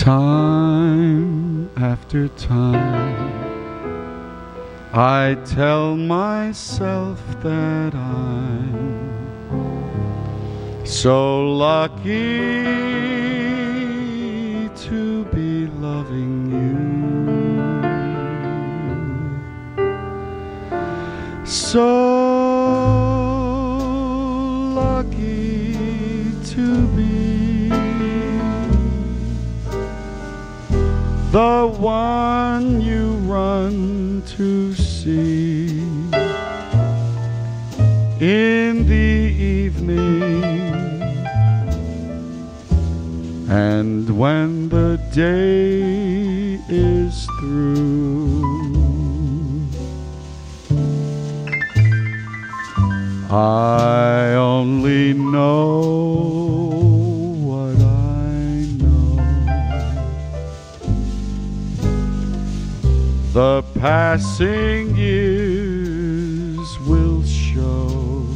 Time after time, I tell myself that I'm so lucky to be loving you. So lucky to be the one you run to see in the evening and when the day is through. I only know The passing years will show.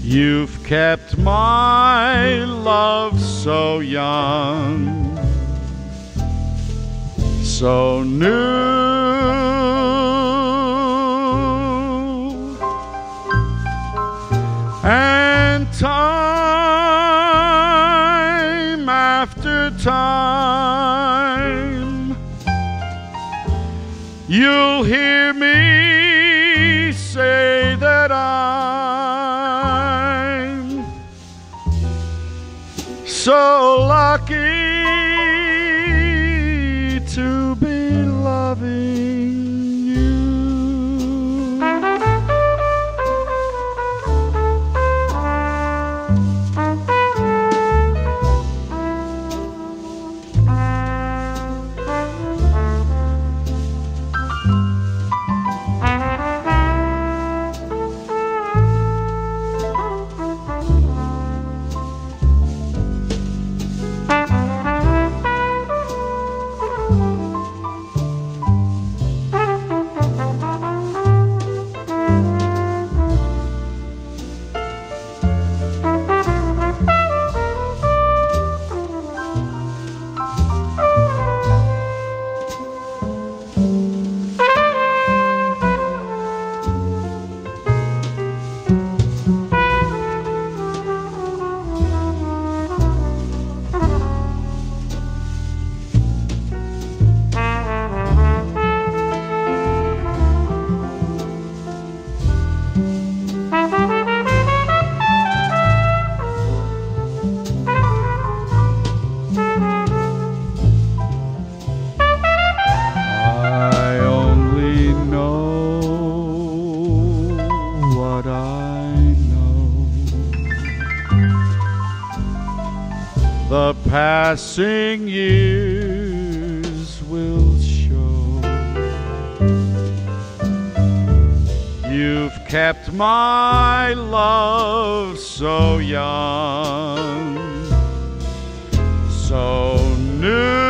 You've kept my love so young, so new. And time after time, you'll hear me say that I'm so lucky to be loving The passing years will show. You've kept my love so young, so new.